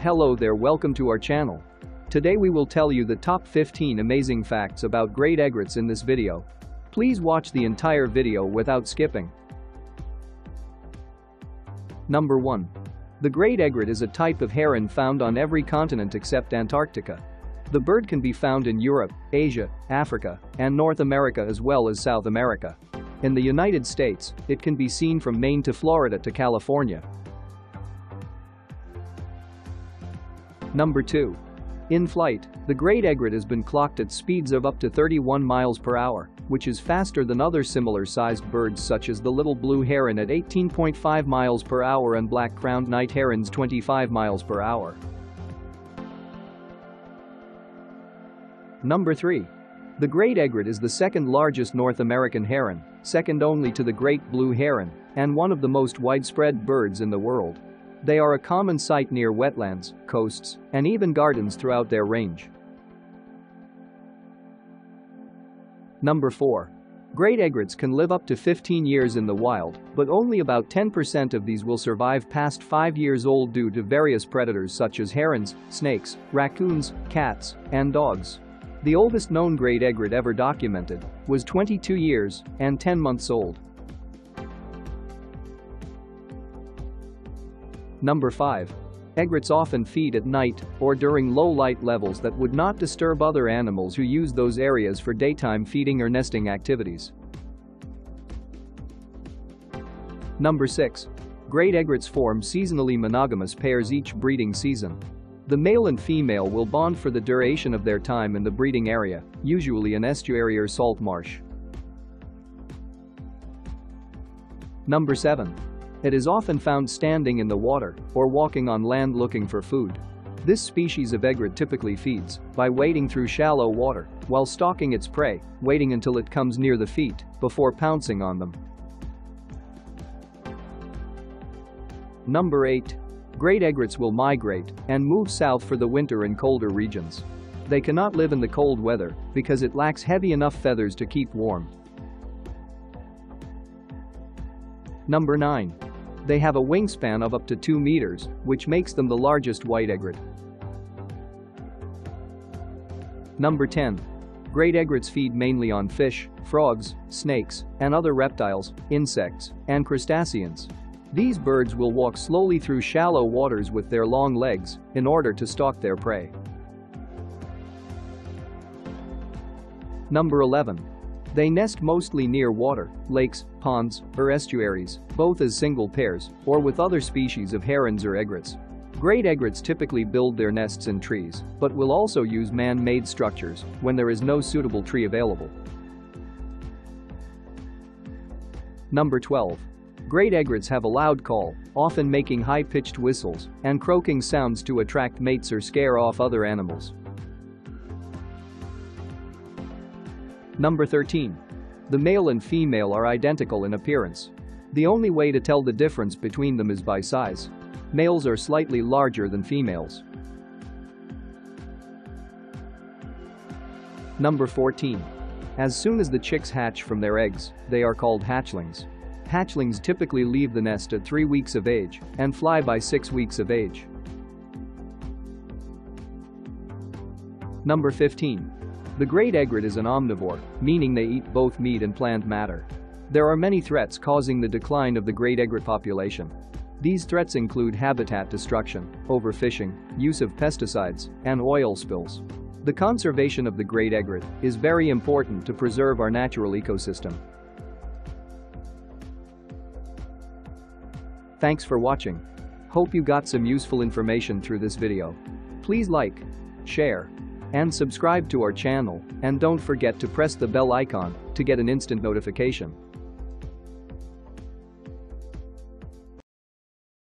Hello there welcome to our channel. Today we will tell you the top 15 amazing facts about great egrets in this video. Please watch the entire video without skipping. Number 1. The great egret is a type of heron found on every continent except Antarctica. The bird can be found in Europe, Asia, Africa, and North America as well as South America. In the United States, it can be seen from Maine to Florida to California. Number 2. In flight, the great egret has been clocked at speeds of up to 31 miles per hour, which is faster than other similar-sized birds such as the little blue heron at 18.5 miles per hour and black-crowned night herons 25 miles per hour. Number 3. The great egret is the second largest North American heron, second only to the great blue heron, and one of the most widespread birds in the world. They are a common sight near wetlands, coasts, and even gardens throughout their range. Number 4. Great egrets can live up to 15 years in the wild, but only about 10% of these will survive past 5 years old due to various predators such as herons, snakes, raccoons, cats, and dogs. The oldest known great egret ever documented was 22 years and 10 months old. Number 5. Egrets often feed at night or during low light levels that would not disturb other animals who use those areas for daytime feeding or nesting activities. Number 6. Great egrets form seasonally monogamous pairs each breeding season. The male and female will bond for the duration of their time in the breeding area, usually an estuary or salt marsh. Number 7. It is often found standing in the water or walking on land looking for food. This species of egret typically feeds by wading through shallow water while stalking its prey, waiting until it comes near the feet before pouncing on them. Number 8. Great egrets will migrate and move south for the winter in colder regions. They cannot live in the cold weather because it lacks heavy enough feathers to keep warm. Number 9. They have a wingspan of up to 2 meters, which makes them the largest white egret. Number 10. Great egrets feed mainly on fish, frogs, snakes, and other reptiles, insects, and crustaceans. These birds will walk slowly through shallow waters with their long legs in order to stalk their prey. Number 11. They nest mostly near water, lakes, ponds, or estuaries, both as single pairs or with other species of herons or egrets. Great egrets typically build their nests in trees, but will also use man-made structures when there is no suitable tree available. Number 12. Great egrets have a loud call, often making high-pitched whistles and croaking sounds to attract mates or scare off other animals. Number 13. The male and female are identical in appearance. The only way to tell the difference between them is by size. Males are slightly larger than females. Number 14. As soon as the chicks hatch from their eggs, they are called hatchlings. Hatchlings typically leave the nest at 3 weeks of age and fly by 6 weeks of age. Number 15. The great egret is an omnivore, meaning they eat both meat and plant matter. There are many threats causing the decline of the great egret population. These threats include habitat destruction, overfishing, use of pesticides, and oil spills. The conservation of the great egret is very important to preserve our natural ecosystem. Thanks for watching. Hope you got some useful information through this video. Please like, share, and subscribe to our channel, and don't forget to press the bell icon to get an instant notification.